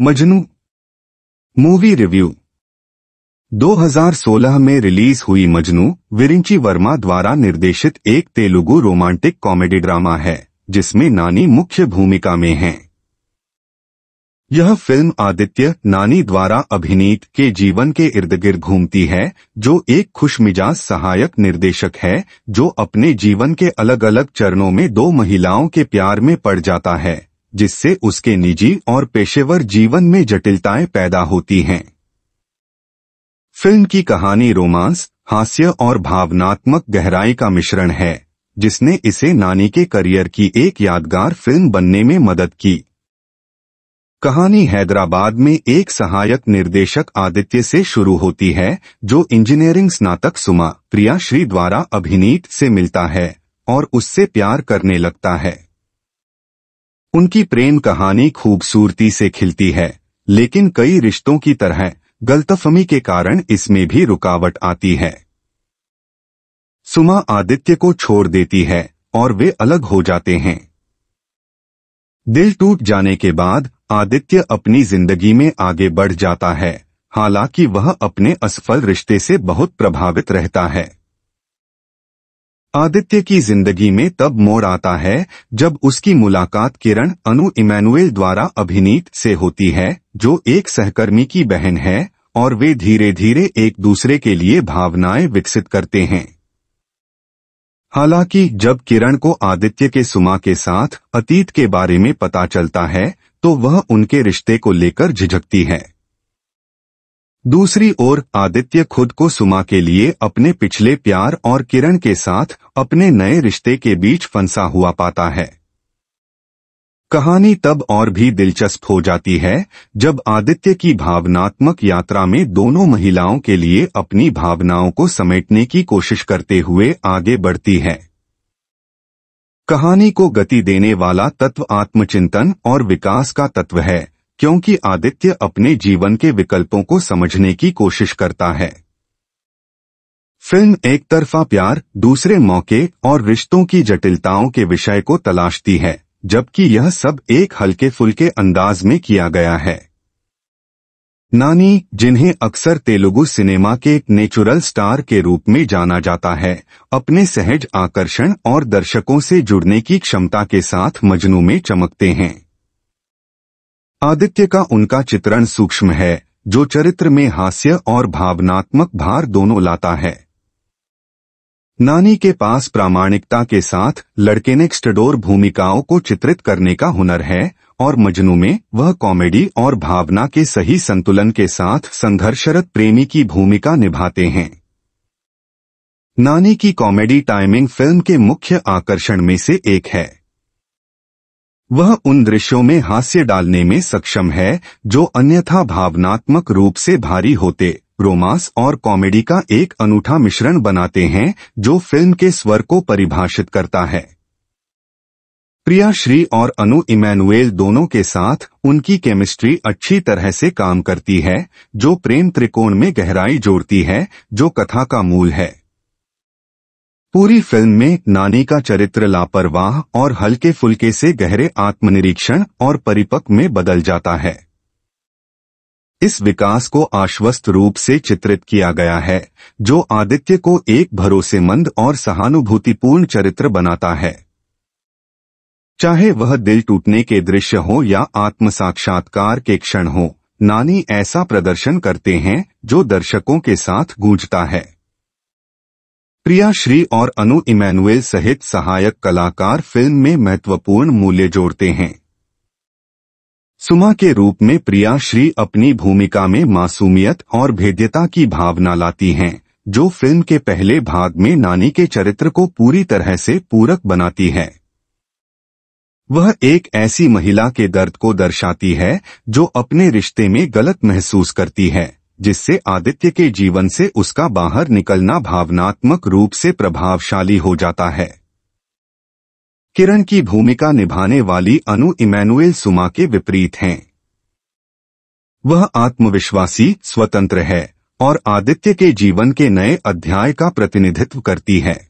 Majnu. Movie review 2016 में release हुई मजनू, विरिंची वर्मा द्वारा निर्देशित एक तेलुगु रोमांटिक कॉमेडी ड्रामा है, जिसमें नानी मुख्य भूमिका में हैं। यह फ़िल्म आदित्य, नानी द्वारा अभिनीत के जीवन के इर्द गिर्द घूमती है, जो एक खुशमिजाज सहायक निर्देशक है, जो अपने जीवन के अलग अलग चरणों में दो महिलाओं के प्यार में पड़ जाता है। जिससे उसके निजी और पेशेवर जीवन में जटिलताएँ पैदा होती हैं। फ़िल्म की कहानी रोमांस, हास्य और भावनात्मक गहराई का मिश्रण है, जिसने इसे नानी के करियर की एक यादगार फ़िल्म बनने में मदद की। कहानी हैदराबाद में एक सहायक निर्देशक आदित्य से शुरू होती है, जो इंजीनियरिंग स्नातक सुमा प्रिया श्री द्वारा अभिनीत से मिलता है, और उससे प्यार करने लगता है। उनकी प्रेम कहानी खूबसूरती से खिलती है, लेकिन कई रिश्तों की तरह गलतफमी के कारण इसमें भी रुकावट आती है। सुमा आदित्य को छोड़ देती है और वे अलग हो जाते हैं। दिल टूट जाने के बाद आदित्य अपनी ज़िंदगी में आगे बढ़ जाता है, हालाँकि वह अपने असफल रिश्ते से बहुत प्रभावित रहता है। आदित्य की ज़िंदगी में तब मोड़ आता है, जब उसकी मुलाकात किरण अनु इमैनुएल द्वारा अभिनीत से होती है, जो एक सहकर्मी की बहन है, और वे धीरे धीरे एक दूसरे के लिए भावनाएँ विकसित करते हैं। हालाँकि, जब किरण को आदित्य के सुमा के साथ अतीत के बारे में पता चलता है तो वह उनके रिश्ते को लेकर झिझकती है। दूसरी ओर, आदित्य खुद को सुमा के लिए अपने पिछले प्यार और किरण के साथ अपने नए रिश्ते के बीच फंसा हुआ पाता है। कहानी तब और भी दिलचस्प हो जाती है, जब आदित्य की भावनात्मक यात्रा में दोनों महिलाओं के लिए अपनी भावनाओं को समेटने की कोशिश करते हुए आगे बढ़ती है। कहानी को गति देने वाला तत्व आत्मचिंतन और विकास का तत्व है। क्योंकि आदित्य अपने जीवन के विकल्पों को समझने की कोशिश करता है। फ़िल्म एक तरफा प्यार, दूसरे मौके और रिश्तों की जटिलताओं के विषय को तलाशती है, जबकि यह सब एक हल्के फुल्के अंदाज में किया गया है। नानी, जिन्हें अक्सर तेलुगु सिनेमा के एक नेचुरल स्टार के रूप में जाना जाता है, अपने सहज आकर्षण और दर्शकों से जुड़ने की क्षमता के साथ मजनू में चमकते हैं। आदित्य का उनका चित्रण सूक्ष्म है, जो चरित्र में हास्य और भावनात्मक भार दोनों लाता है। नानी के पास प्रामाणिकता के साथ लड़के ने भूमिकाओं को चित्रित करने का हुनर है, और मजनू में वह कॉमेडी और भावना के सही संतुलन के साथ संघर्षरत प्रेमी की भूमिका निभाते हैं। नानी की कॉमेडी टाइमिंग फ़िल्म के मुख्य आकर्षण में से एक है। वह उन दृश्यों में हास्य डालने में सक्षम है, जो अन्यथा भावनात्मक रूप से भारी होते। रोमांस और कॉमेडी का एक अनूठा मिश्रण बनाते हैं, जो फ़िल्म के स्वर को परिभाषित करता है। प्रिया, श्री और अनु इमैनुएल दोनों के साथ उनकी केमिस्ट्री अच्छी तरह से काम करती है, जो प्रेम त्रिकोण में गहराई जोड़ती है, जो कथा का मूल है। पूरी फ़िल्म में नानी का चरित्र लापरवाह और हल्के फुल्के से गहरे आत्मनिरीक्षण और परिपक्व में बदल जाता है। इस विकास को आश्वस्त रूप से चित्रित किया गया है, जो आदित्य को एक भरोसेमंद और सहानुभूतिपूर्ण चरित्र बनाता है। चाहे वह दिल टूटने के दृश्य हो या आत्म साक्षात्कार के क्षण हो, नानी ऐसा प्रदर्शन करते हैं, जो दर्शकों के साथ गूंजता है। प्रिया श्री और अनु इमैनुएल सहित सहायक कलाकार फ़िल्म में महत्वपूर्ण मूल्य जोड़ते हैं। सुमा के रूप में प्रिया श्री अपनी भूमिका में मासूमियत और भेद्यता की भावना लाती हैं, जो फ़िल्म के पहले भाग में नानी के चरित्र को पूरी तरह से पूरक बनाती है। वह एक ऐसी महिला के दर्द को दर्शाती है, जो अपने रिश्ते में गलत महसूस करती है। जिससे आदित्य के जीवन से उसका बाहर निकलना भावनात्मक रूप से प्रभावशाली हो जाता है। किरण की भूमिका निभाने वाली अनु इमैनुएल सुमा के विपरीत हैं। वह आत्मविश्वासी, स्वतंत्र है और आदित्य के जीवन के नए अध्याय का प्रतिनिधित्व करती है।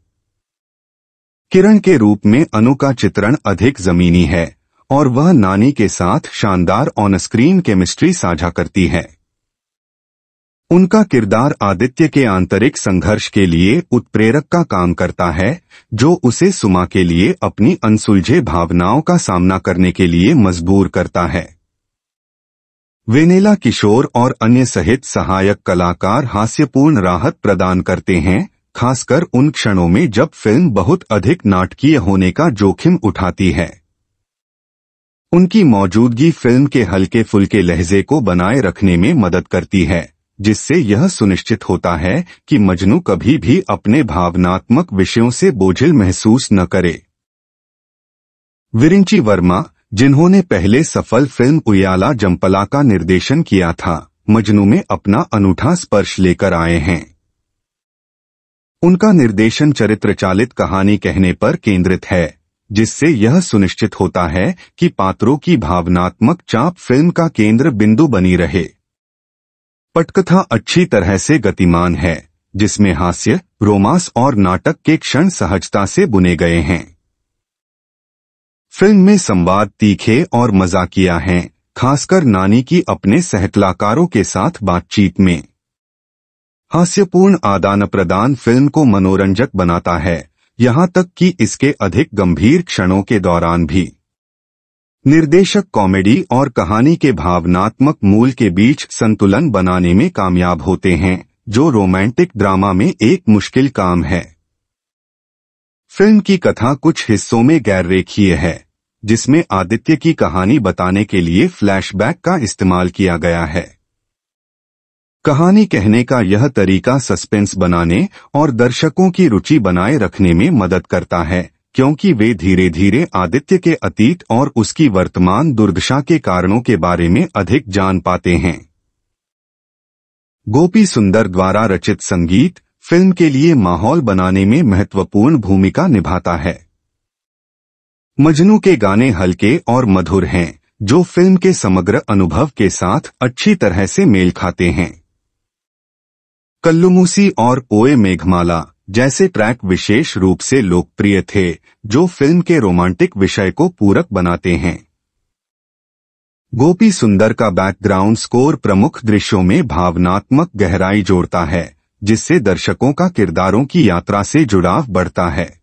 किरण के रूप में अनु का चित्रण अधिक जमीनी है और वह नानी के साथ शानदार ऑन स्क्रीन केमिस्ट्री साझा करती है। उनका किरदार आदित्य के आंतरिक संघर्ष के लिए उत्प्रेरक का काम करता है, जो उसे सुमा के लिए अपनी अनसुलझे भावनाओं का सामना करने के लिए मजबूर करता है। वेनेला किशोर और अन्य सहित सहायक कलाकार हास्यपूर्ण राहत प्रदान करते हैं, खासकर उन क्षणों में जब फ़िल्म बहुत अधिक नाटकीय होने का जोखिम उठाती है। उनकी मौजूदगी फ़िल्म के हल्के फुल्के लहजे को बनाए रखने में मदद करती है। जिससे यह सुनिश्चित होता है कि मजनू कभी भी अपने भावनात्मक विषयों से बोझिल महसूस न करे। विरिंची वर्मा, जिन्होंने पहले सफल फ़िल्म उयाला जम्पला का निर्देशन किया था, मजनू में अपना अनूठा स्पर्श लेकर आए हैं। उनका निर्देशन चरित्र चालित कहानी कहने पर केंद्रित है, जिससे यह सुनिश्चित होता है कि पात्रों की भावनात्मक चाप फ़िल्म का केंद्र बिंदु बनी रहे। पटकथा अच्छी तरह से गतिमान है, जिसमें हास्य, रोमांस और नाटक के क्षण सहजता से बुने गए हैं। फ़िल्म में संवाद तीखे और मजाकिया हैं, खासकर नानी की अपने सहकलाकारों के साथ बातचीत में। हास्यपूर्ण आदान प्रदान फ़िल्म को मनोरंजक बनाता है, यहाँ तक कि इसके अधिक गंभीर क्षणों के दौरान भी। निर्देशक कॉमेडी और कहानी के भावनात्मक मूल के बीच संतुलन बनाने में कामयाब होते हैं, जो रोमांटिक ड्रामा में एक मुश्किल काम है। फ़िल्म की कथा कुछ हिस्सों में गैर रेखीय है, जिसमें आदित्य की कहानी बताने के लिए फ्लैशबैक का इस्तेमाल किया गया है। कहानी कहने का यह तरीका सस्पेंस बनाने और दर्शकों की रुचि बनाए रखने में मदद करता है। क्योंकि वे धीरे धीरे आदित्य के अतीत और उसकी वर्तमान दुर्दशा के कारणों के बारे में अधिक जान पाते हैं। गोपी सुंदर द्वारा रचित संगीत फ़िल्म के लिए माहौल बनाने में महत्वपूर्ण भूमिका निभाता है। मजनू के गाने हल्के और मधुर हैं, जो फ़िल्म के समग्र अनुभव के साथ अच्छी तरह से मेल खाते हैं। कल्लुमूसी और ओए मेघमाला जैसे ट्रैक विशेष रूप से लोकप्रिय थे, जो फ़िल्म के रोमांटिक विषय को पूरक बनाते हैं। गोपी सुंदर का बैकग्राउंड स्कोर प्रमुख दृश्यों में भावनात्मक गहराई जोड़ता है, जिससे दर्शकों का किरदारों की यात्रा से जुड़ाव बढ़ता है।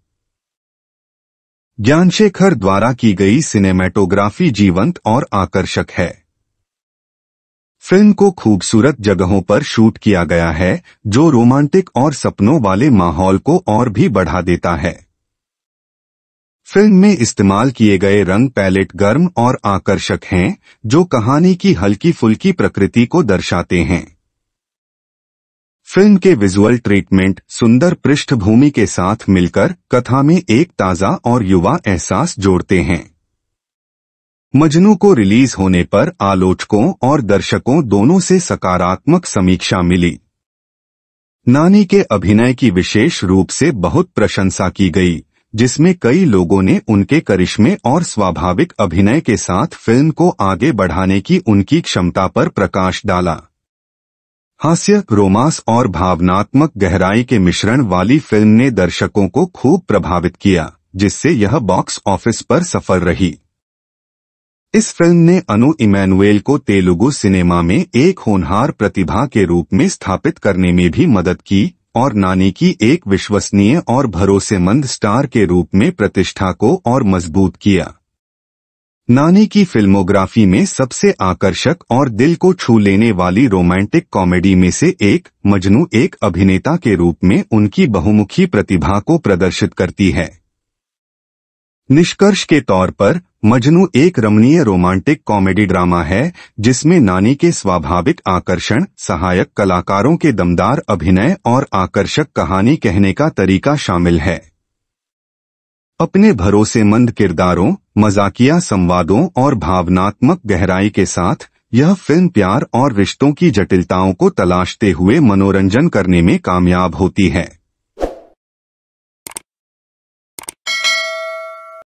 ज्ञानशेखर द्वारा की गई सिनेमेटोग्राफी जीवंत और आकर्षक है। फ़िल्म को खूबसूरत जगहों पर शूट किया गया है, जो रोमांटिक और सपनों वाले माहौल को और भी बढ़ा देता है। फ़िल्म में इस्तेमाल किए गए रंग पैलेट गर्म और आकर्षक हैं, जो कहानी की हल्की फुल्की प्रकृति को दर्शाते हैं। फ़िल्म के विजुअल ट्रीटमेंट सुंदर पृष्ठभूमि के साथ मिलकर कथा में एक ताज़ा और युवा एहसास जोड़ते हैं। मजनू को रिलीज़ होने पर आलोचकों और दर्शकों दोनों से सकारात्मक समीक्षा मिली। नानी के अभिनय की विशेष रूप से बहुत प्रशंसा की गई, जिसमें कई लोगों ने उनके करिश्मे और स्वाभाविक अभिनय के साथ फ़िल्म को आगे बढ़ाने की उनकी क्षमता पर प्रकाश डाला। हास्य, रोमांस और भावनात्मक गहराई के मिश्रण वाली फ़िल्म ने दर्शकों को खूब प्रभावित किया, जिससे यह बॉक्स ऑफ़िस पर सफल रही। इस फ़िल्म ने अनु इमैनुएल को तेलुगु सिनेमा में एक होनहार प्रतिभा के रूप में स्थापित करने में भी मदद की और नानी की एक विश्वसनीय और भरोसेमंद स्टार के रूप में प्रतिष्ठा को और मज़बूत किया। नानी की फिल्मोग्राफी में सबसे आकर्षक और दिल को छू लेने वाली रोमांटिक कॉमेडी में से एक, मजनू एक अभिनेता के रूप में उनकी बहुमुखी प्रतिभा को प्रदर्शित करती है। निष्कर्ष के तौर पर मजनू एक रमणीय रोमांटिक कॉमेडी ड्रामा है, जिसमें नानी के स्वाभाविक आकर्षण, सहायक कलाकारों के दमदार अभिनय और आकर्षक कहानी कहने का तरीका शामिल है। अपने भरोसेमंद किरदारों, मजाकिया संवादों और भावनात्मक गहराई के साथ, यह फ़िल्म प्यार और रिश्तों की जटिलताओं को तलाशते हुए मनोरंजन करने में कामयाब होती है।